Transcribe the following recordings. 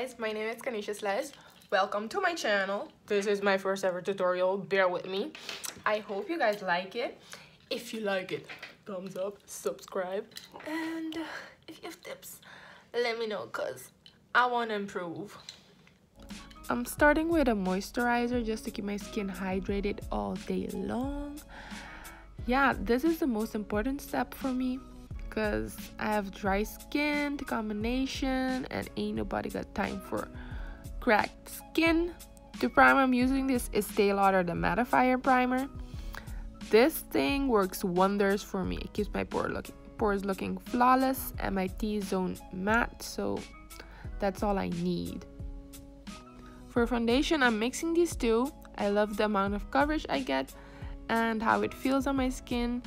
Guys, my name is Kanisha Sluis. Welcome to my channel. This is my first ever tutorial, bear with me. I hope you guys like it. If you like it, thumbs up, subscribe, and if you have tips, let me know cause I want to improve. I'm starting with a moisturizer just to keep my skin hydrated all day long. Yeah, this is the most important step for me because I have dry skin, the combination, and ain't nobody got time for cracked skin. The primer I'm using this is Estee Lauder the Mattifier Primer. This thing works wonders for me. It keeps my looking, pores looking flawless and my T-zone matte, so that's all I need. For foundation, I'm mixing these two. I love the amount of coverage I get and how it feels on my skin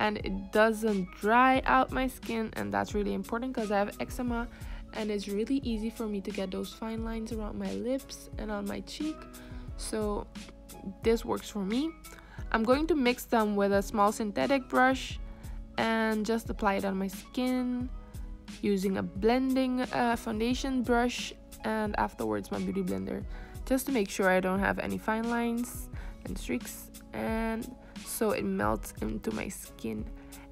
and it doesn't dry out my skin and that's really important because I have eczema and it's really easy for me to get those fine lines around my lips and on my cheek. So this works for me. I'm going to mix them with a small synthetic brush and just apply it on my skin using a blending uh, foundation brush and afterwards my beauty blender just to make sure I don't have any fine lines and streaks and so it melts into my skin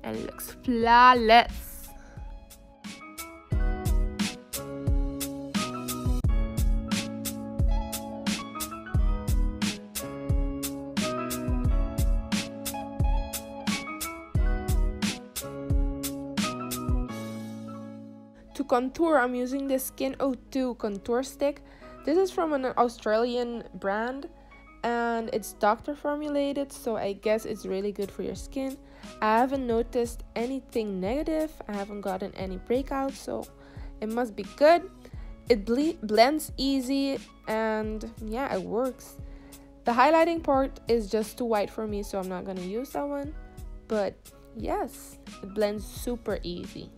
and looks flawless. To contour, I'm using the Skin O2 contour stick. This is from an Australian brand and it's doctor formulated so I guess it's really good for your skin. I haven't noticed anything negative. I haven't gotten any breakouts so it must be good. It ble blends easy and yeah it works. The highlighting part is just too white for me so I'm not gonna use that one but yes it blends super easy.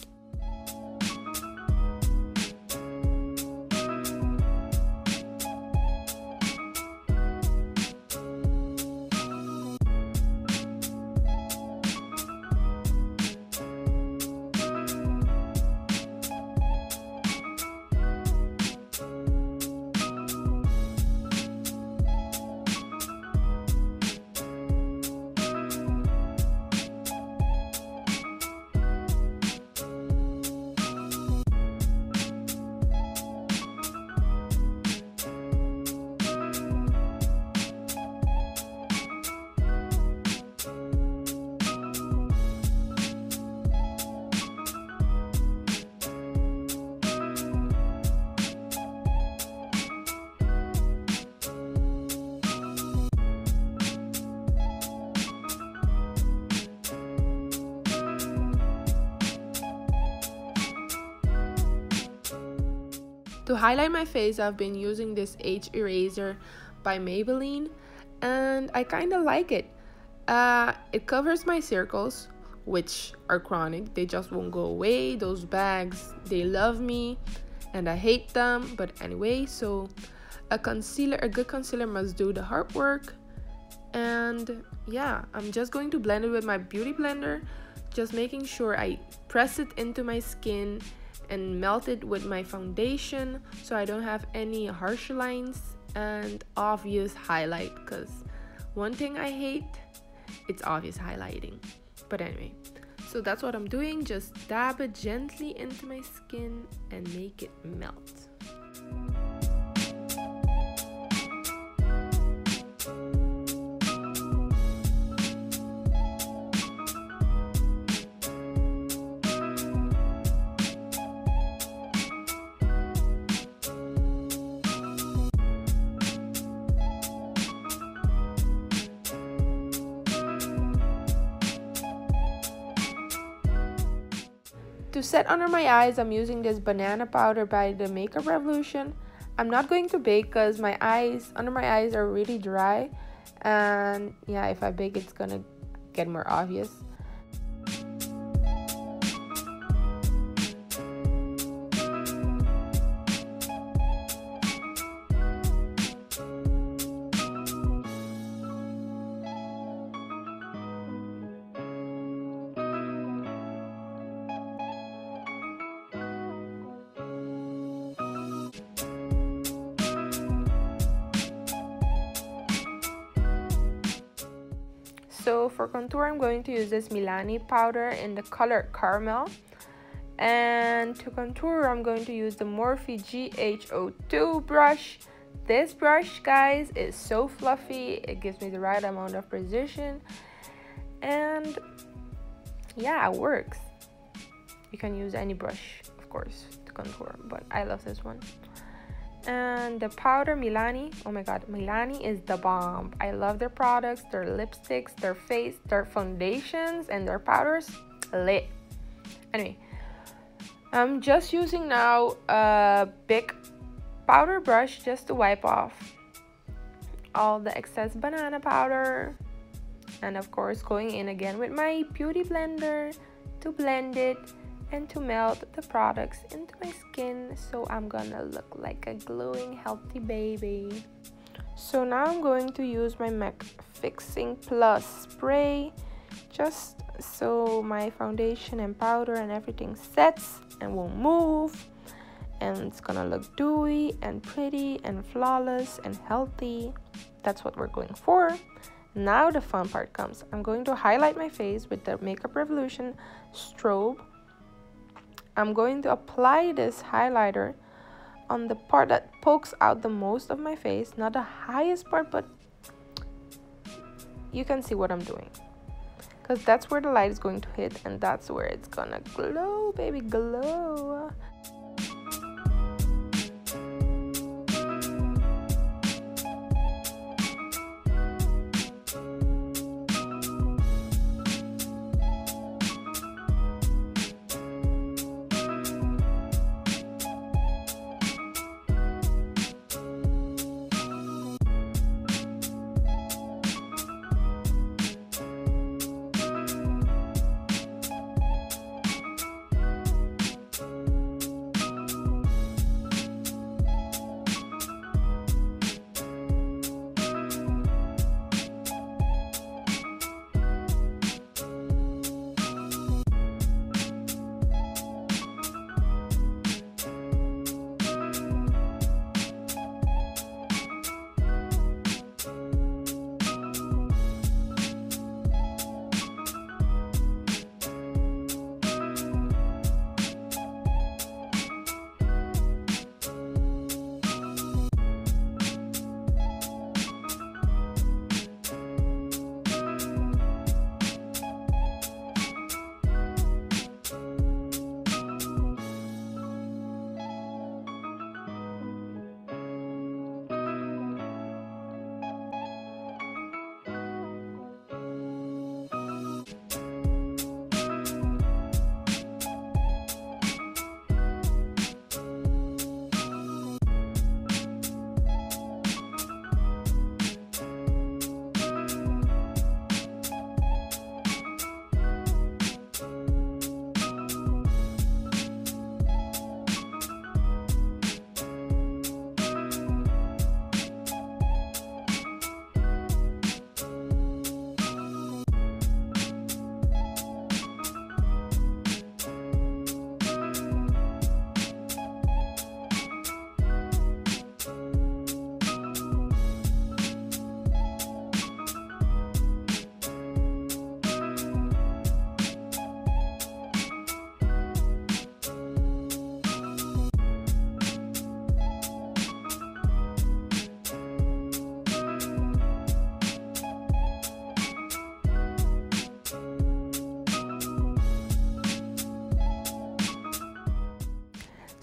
To highlight my face, I've been using this Age Eraser by Maybelline and I kind of like it. Uh, it covers my circles, which are chronic. They just won't go away. Those bags, they love me and I hate them. But anyway, so a concealer, a good concealer must do the hard work. And yeah, I'm just going to blend it with my beauty blender, just making sure I press it into my skin and melt it with my foundation so I don't have any harsh lines and obvious highlight because one thing I hate it's obvious highlighting. But anyway so that's what I'm doing. Just dab it gently into my skin and make it melt To set under my eyes, I'm using this banana powder by the Makeup Revolution. I'm not going to bake because my eyes, under my eyes are really dry. And yeah, if I bake, it's gonna get more obvious. So for contour, I'm going to use this Milani powder in the color Caramel. And to contour, I'm going to use the Morphe GH02 brush. This brush, guys, is so fluffy. It gives me the right amount of precision. And yeah, it works. You can use any brush, of course, to contour, but I love this one and the powder Milani oh my god Milani is the bomb. I love their products their lipsticks their face their foundations and their powders lit. Anyway I'm just using now a big powder brush just to wipe off all the excess banana powder. And of course going in again with my beauty blender to blend it and to melt the products into my skin so I'm gonna look like a glowing healthy baby. So now I'm going to use my MAC Fixing Plus spray just so my foundation and powder and everything sets and won't move and it's gonna look dewy and pretty and flawless and healthy. That's what we're going for. Now the fun part comes. I'm going to highlight my face with the Makeup Revolution Strobe I'm going to apply this highlighter on the part that pokes out the most of my face. Not the highest part but you can see what I'm doing. Because that's where the light is going to hit and that's where it's gonna glow baby glow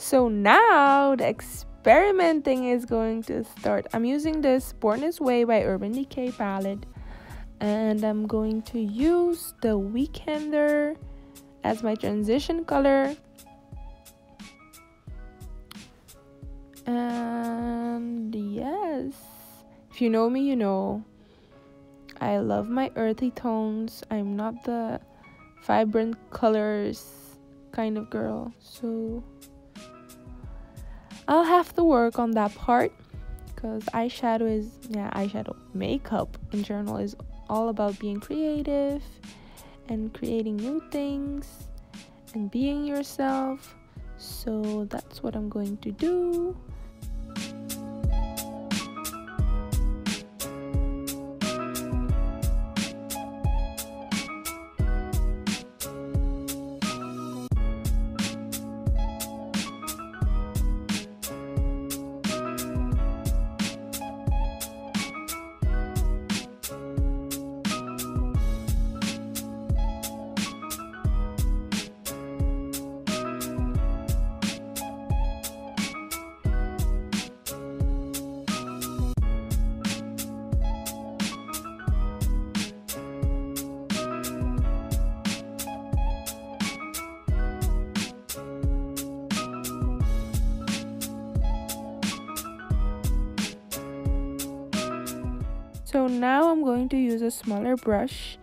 So now the experimenting is going to start. I'm using this Born This Way by Urban Decay palette. And I'm going to use the Weekender as my transition color. And yes, if you know me, you know I love my earthy tones. I'm not the vibrant colors kind of girl. So I'll have to work on that part because eyeshadow is yeah eyeshadow. Makeup in general is all about being creative and creating new things and being yourself. So that's what I'm going to do So now I'm going to use a smaller brush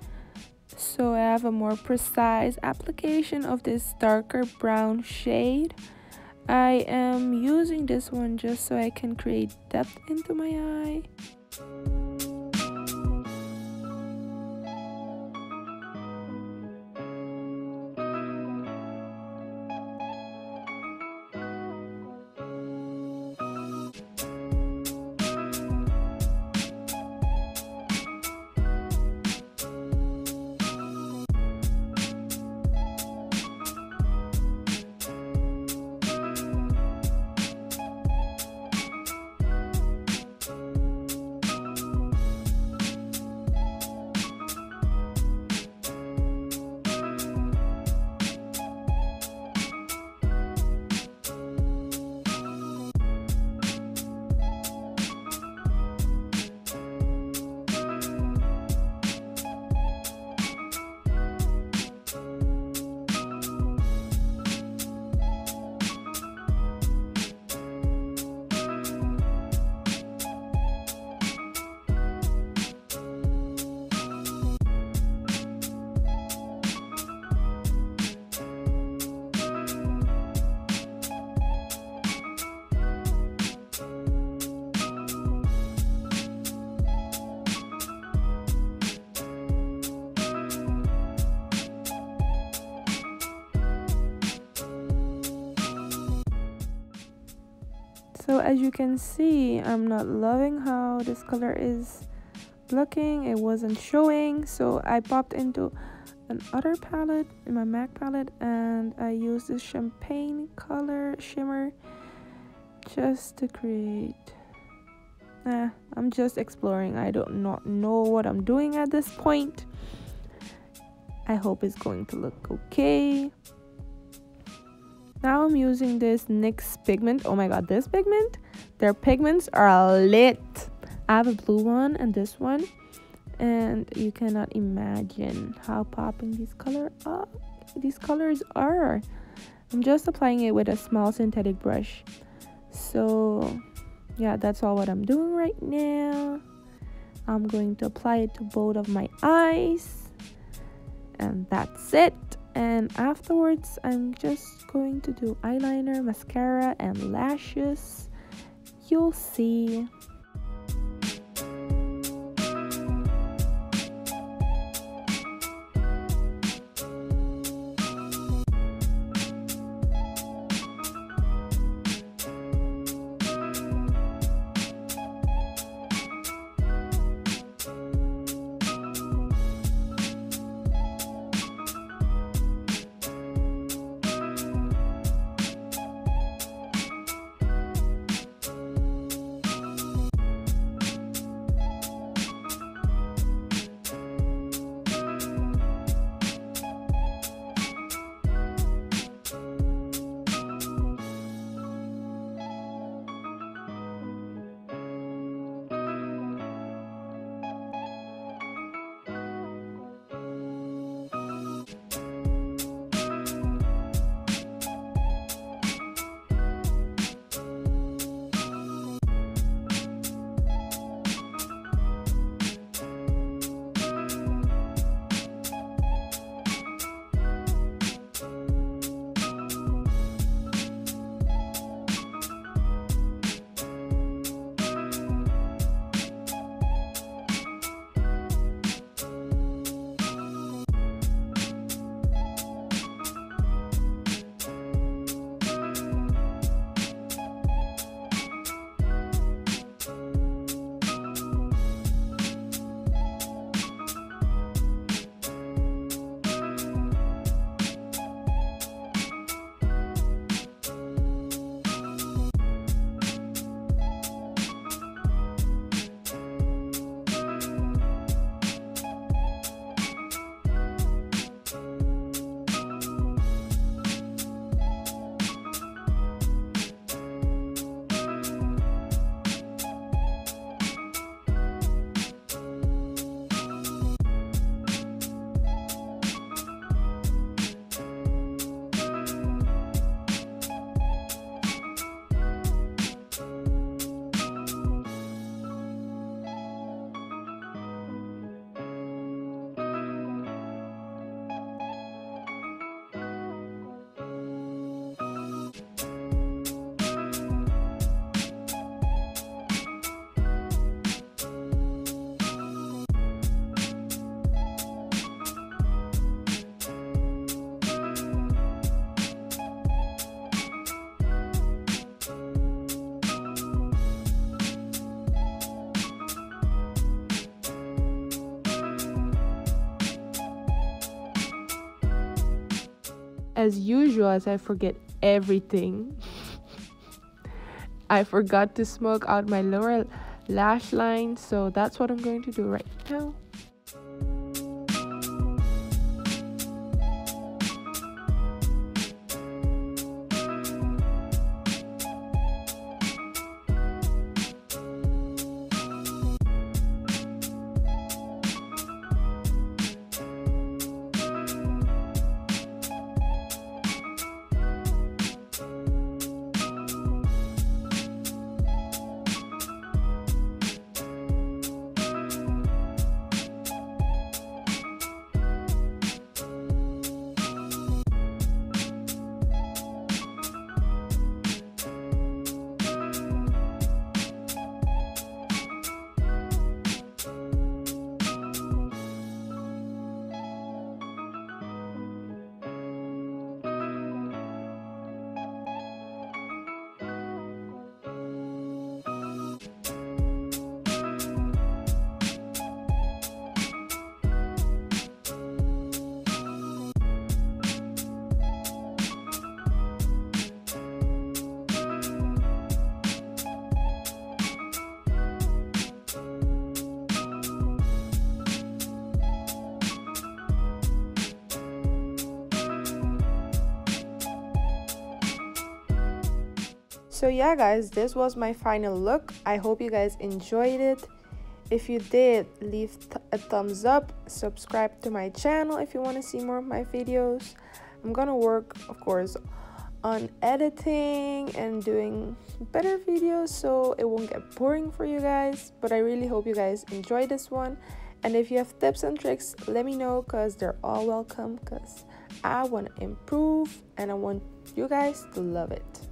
so I have a more precise application of this darker brown shade. I am using this one just so I can create depth into my eye. So as you can see I'm not loving how this color is looking. It wasn't showing. So I popped into another palette in my MAC palette and I used this champagne color shimmer just to create eh, I'm just exploring. I don't not know what I'm doing at this point. I hope it's going to look okay now I'm using this NYX pigment. Oh my god, this pigment? Their pigments are lit. I have a blue one and this one. And you cannot imagine how popping these color are. These colors are. I'm just applying it with a small synthetic brush. So yeah, that's all what I'm doing right now. I'm going to apply it to both of my eyes. And that's it and afterwards I'm just going to do eyeliner, mascara and lashes. You'll see. As usual as I forget everything. I forgot to smoke out my lower lash line so that's what I'm going to do right now. So yeah guys this was my final look. I hope you guys enjoyed it. If you did leave a thumbs up. Subscribe to my channel if you want to see more of my videos. I'm gonna work of course on editing and doing better videos so it won't get boring for you guys but i really hope you guys enjoy this one. And if you have tips and tricks let me know because they're all welcome because i want to improve and i want you guys to love it